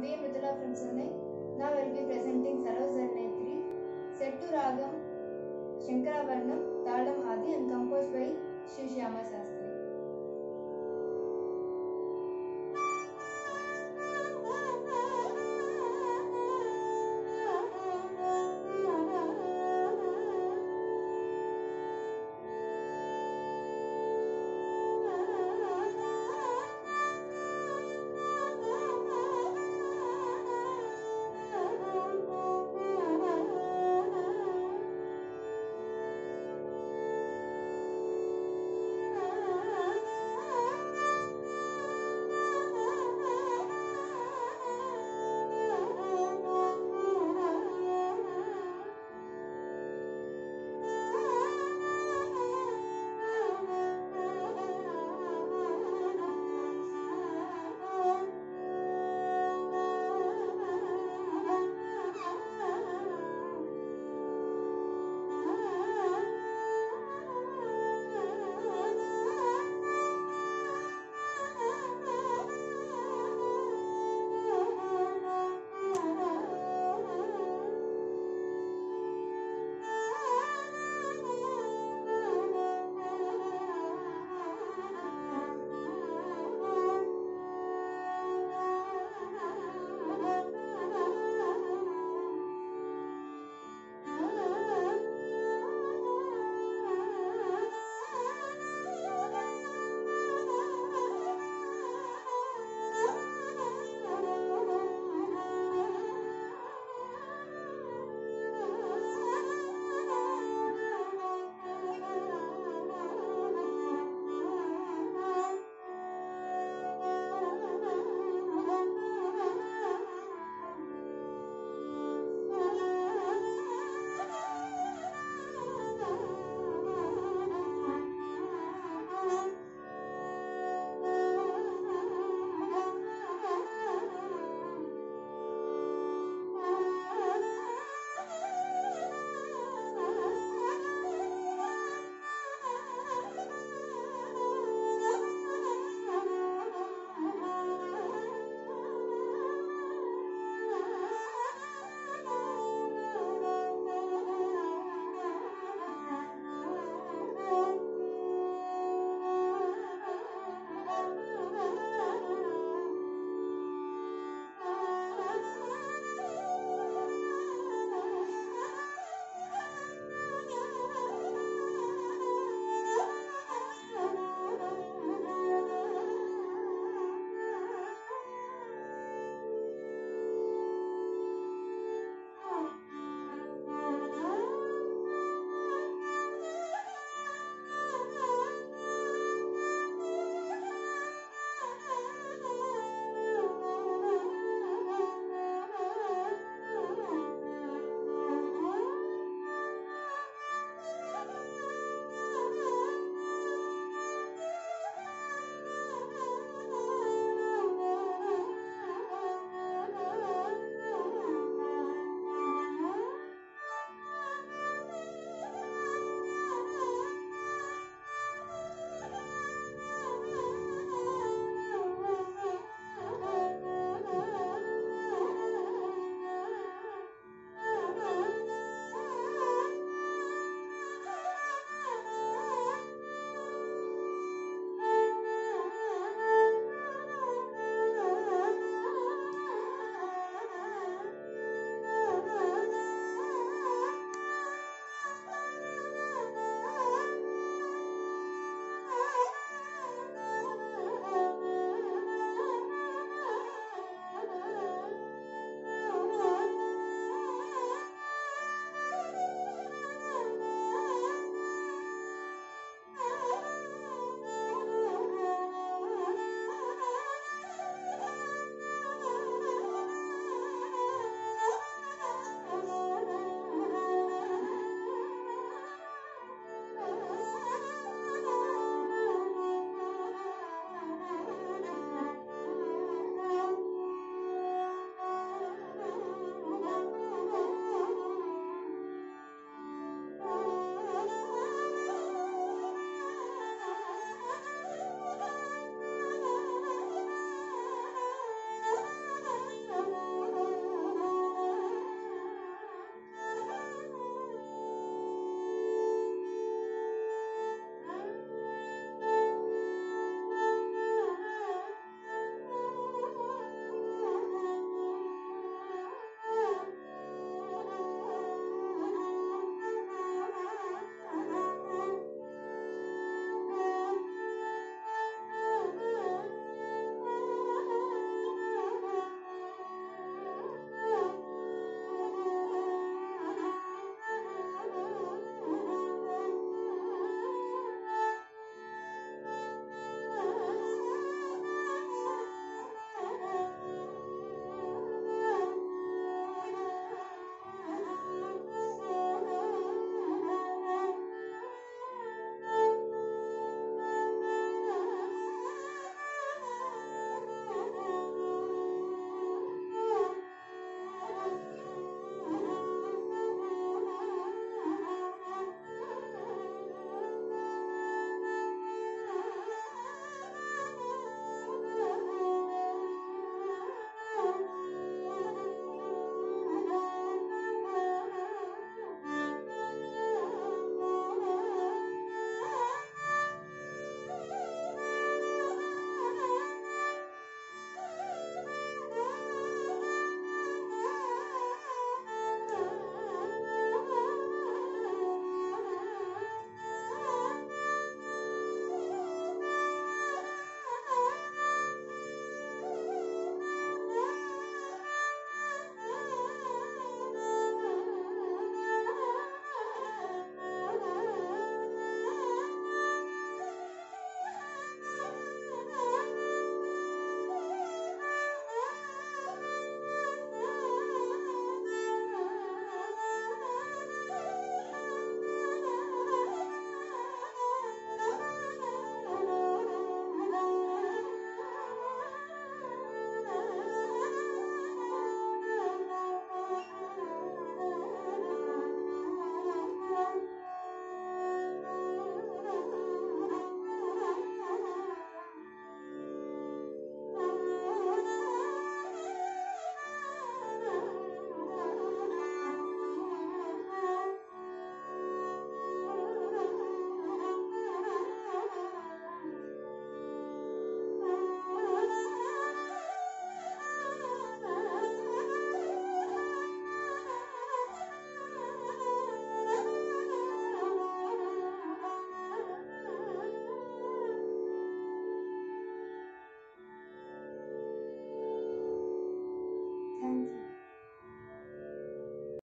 am V. Mithila from Chennai. Now I will be presenting Saroja Netri, set to Ragam, Shankaravarnam, Talam Adi and composed by Sri Shyama Sastri.